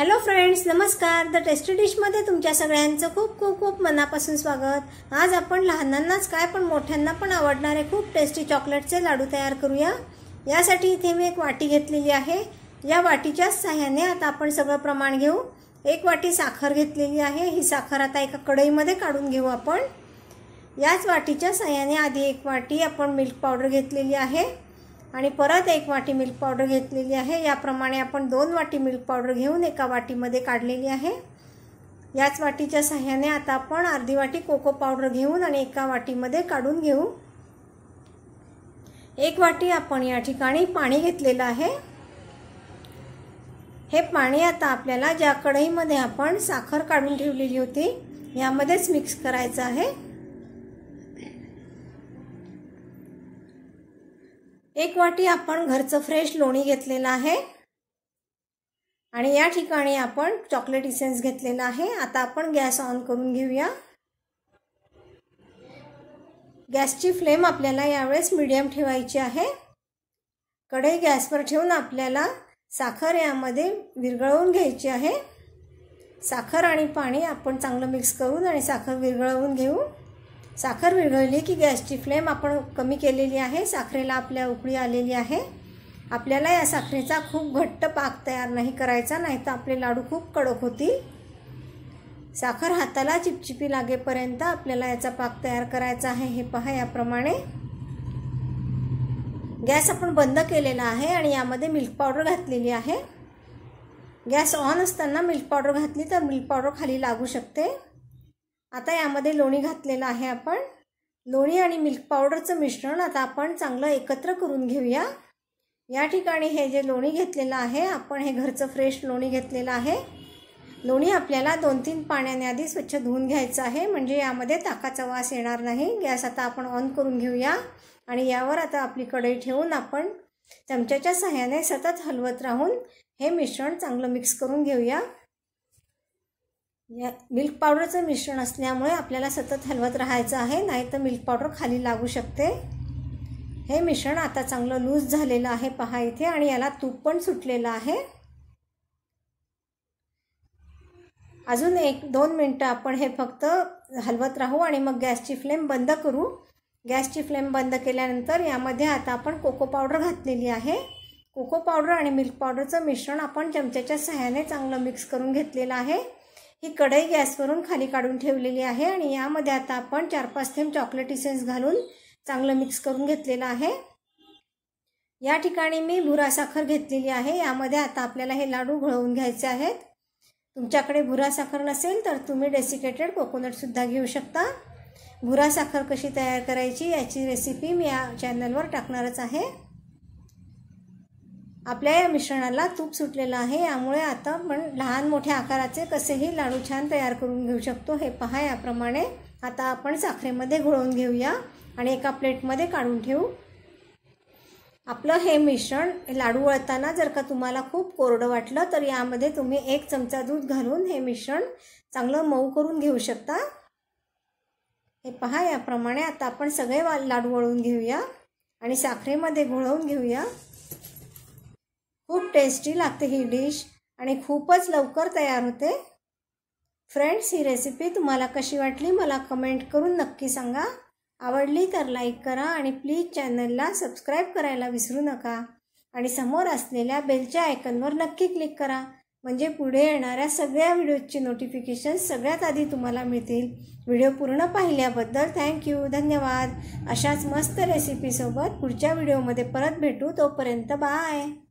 Hello friends नमस्कार. The tasty डिशमध्ये तुमच्या सगळ्यांचं खूप खूप खूप मनापासून स्वागत. आज आपण लहानांनाच काय पण मोठ्यांना पण आवडणारे खूप टेस्टी चॉकलेटचे लाडू तयार करूया. यासाठी इथे मी एक वाटी घेतलेली आहे. या वाटीच्याच साह्याने आता आपण सगळं प्रमाण घेऊ. एक वाटी साखर घेतलेली आहे. ही साखर आता एका कढईमध्ये काढून घेऊ आपण. याच वाटीच्या साह्याने आधी एक वाटी आपण मिल्क पावडर घेतलेली आहे. आणि परत एक वाटी मिल्क पावडर घेतलेली आहे. याप्रमाणे आपण दोन वाटी मिल्क पावडर घेऊन एका वाटीमध्ये काढलेली आहे. याच वाटीच्या सहाय्याने आता आपण अर्धी वाटी कोको पावडर घेऊन आणि एका वाटीमध्ये काढून घेऊ. एक वाटी आपण या ठिकाणी पाणी घेतलेलं आहे. हे पाणी आता आपल्याला ज्या कढईमध्ये आपण साखर काढून ठेवलेली होती यामध्येच मिक्स करायचं आहे. एक वाटी आपण घरचं फ्रेश लोणी घेतलेलं आहे. आणि या ठिकाणी आपण चॉकलेट इसेन्स घेतलेला आहे. आता आपण गॅस ऑन करून घेऊया. गॅसची फ्लेम आपल्याला यावेळेस मिडियम ठेवायची आहे. कढई गॅसवर ठेवून आपल्याला साखर यामध्ये विरघळवून घ्यायची आहे. साखर आणि पाणी आपण चांगलं मिक्स करून आणि साखर विरघळवून घेऊ. साखर विरघळली की गॅसची फ्लेम आपण कमी केलेली आहे साखरेला आपल्या उकळी आलेली आहे. आपल्याला या साखरेचा खूप घट्ट पाक तयार नाही करायचा नाही तर आपले लाडू खूप कडक होतील. साखर हाताला चिपचिपी लागेपर्यंत आपल्याला याचा पाक तयार करायचा आहे हे पहा याप्रमाणे. गॅस आपण बंद केलेला आहे आणि यामध्ये मिल्क पावडर घातलेली आहे. गॅस ऑन असताना मिल्क पावडर घातली तर मिल्क पावडर खाली लागू शकते. आता यामध्ये लोणी घातलेलं आहे आपण. लोणी आणि मिल्क पावडरचं मिश्रण आता आपण चांगलं एकत्र करून घेऊया. या ठिकाणी हे जे लोणी घेतलेलं आहे आपण हे घरचं फ्रेश लोणी घेतलेलं आहे. लोणी आपल्याला दोन तीन पाण्याने आधी स्वच्छ धुवून घ्यायचं आहे म्हणजे यामध्ये ताकाचा वास येणार नाही. गॅस आता आपण ऑन करून घेऊया आणि यावर आता आपली कढई ठेवून आपण चमच्याच्या सहाय्याने सतत हलवत राहून हे मिश्रण चांगलं मिक्स करून घेऊया. या मिल्क पावडरचं मिश्रण असल्यामुळे आपल्याला सतत हलवत राहायचं आहे नाही तर मिल्क पावडर खाली लागू शकते. हे मिश्रण आता चांगलं लूज झालेलं आहे पहा इथे आणि याला तूप पण सुटलेलं आहे. अजून एक दोन मिनटं आपण हे फक्त हलवत राहू आणि मग गॅसची फ्लेम बंद करू. गॅसची फ्लेम बंद केल्यानंतर यामध्ये आता आपण कोको पावडर घातलेली आहे. कोको पावडर आणि मिल्क पावडरचं मिश्रण आपण चमच्याच्या सहाय्याने चांगलं मिक्स करून घेतलेलं आहे. ही कढई गॅसवरून खाली काढून ठेवलेली आहे आणि यामध्ये आता आपण चार पाच थेंब चॉकलेट इसेन्स घालून चांगलं मिक्स करून घेतलेलं आहे. या ठिकाणी मी भुरा साखर घेतलेली आहे. यामध्ये आता आपल्याला हे लाडू घळवून घ्यायचे आहेत. तुमच्याकडे भुरा साखर नसेल तर तुम्ही डेसिकेटेड कोकोनटसुद्धा घेऊ शकता. भुरा साखर कशी तयार करायची याची रेसिपी मी या चॅनलवर टाकणारच आहे. आपल्या या मिश्रणाला तूप सुटलेलं आहे यामुळे आता आपण लहान मोठ्या आकाराचे कसेही लाडू छान तयार करून घेऊ शकतो. हे पहा याप्रमाणे आता आपण साखरेमध्ये घोळवून घेऊया आणि एका प्लेटमध्ये काढून ठेवू. आपलं हे मिश्रण लाडू वळताना जर का तुम्हाला खूप कोरडं वाटलं तर यामध्ये तुम्ही एक चमचा दूध घालून हे मिश्रण चांगलं मऊ करून घेऊ शकता. हे पहा याप्रमाणे आता आपण सगळे लाडू वळून घेऊया आणि साखरेमध्ये घोळवून घेऊया. खूप टेस्टी लागते ही डिश आणि खूपच लवकर तयार होते. फ्रेंड्स ही रेसिपी तुम्हाला कशी वाटली मला कमेंट करून नक्की सांगा. आवडली तर लाईक करा आणि प्लीज चॅनलला सबस्क्राईब करायला विसरू नका. आणि समोर असलेल्या बेलच्या आयकनवर नक्की क्लिक करा. म्हणजे पुढे येणाऱ्या सगळ्या व्हिडिओजची नोटिफिकेशन सगळ्यात आधी तुम्हाला मिळतील. व्हिडिओ पूर्ण पाहिल्याबद्दल थँक्यू धन्यवाद. अशाच मस्त रेसिपीसोबत पुढच्या व्हिडिओमध्ये परत भेटू. तोपर्यंत बाय